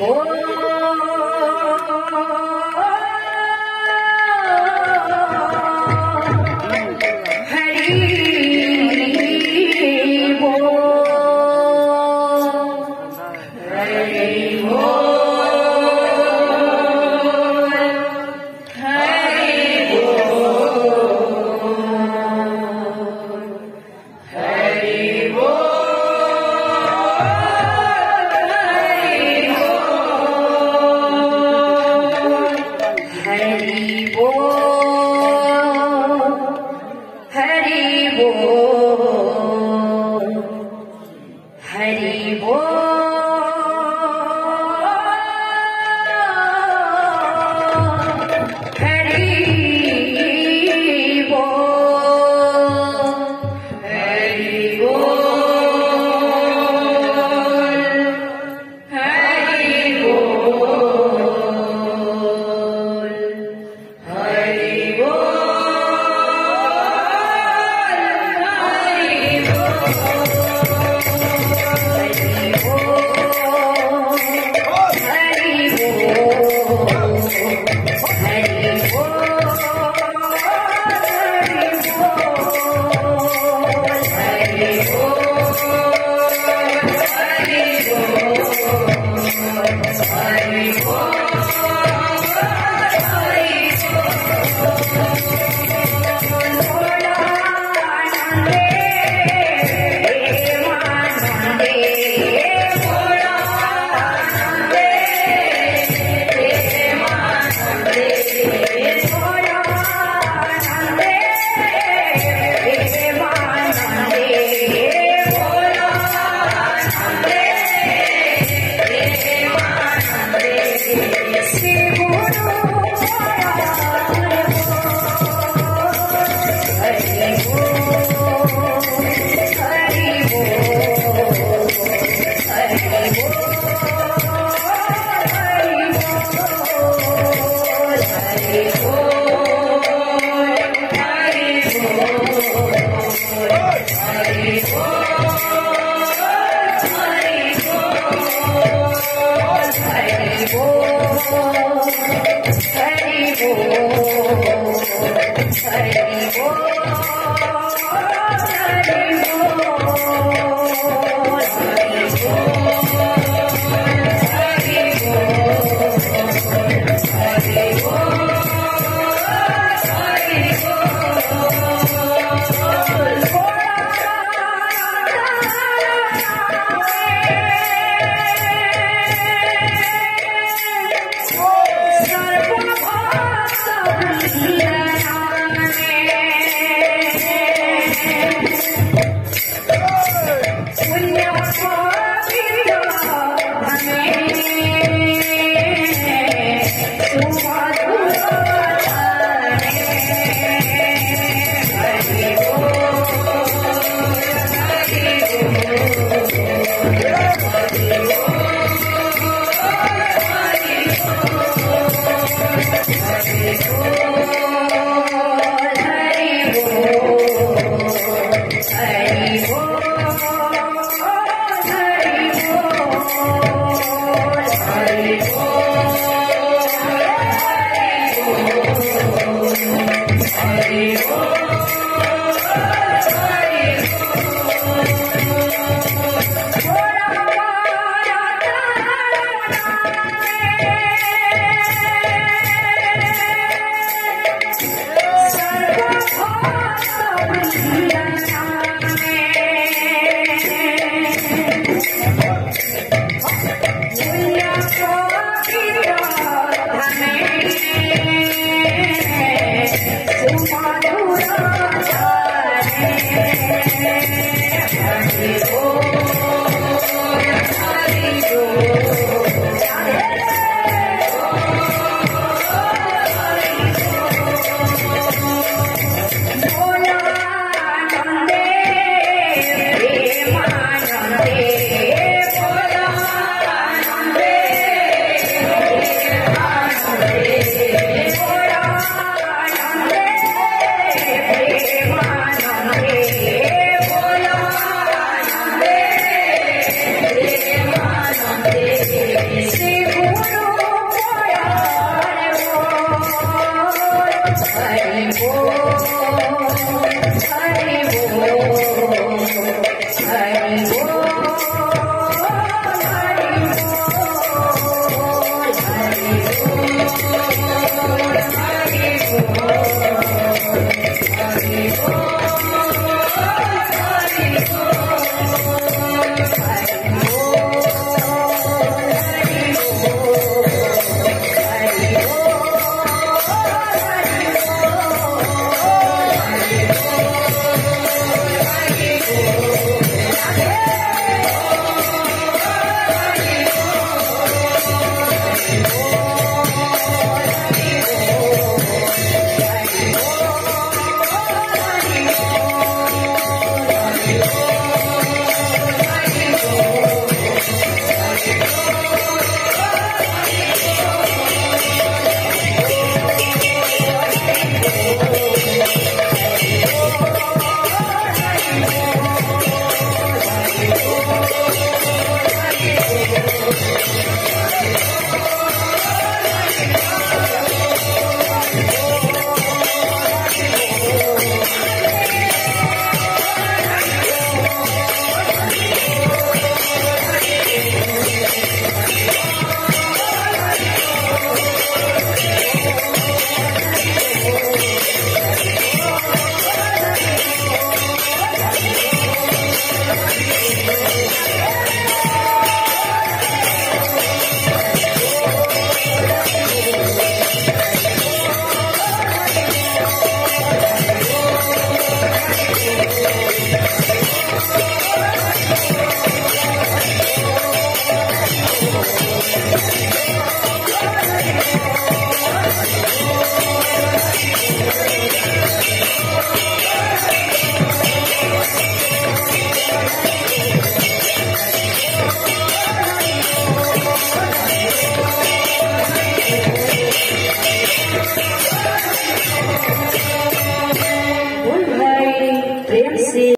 Hare Bol.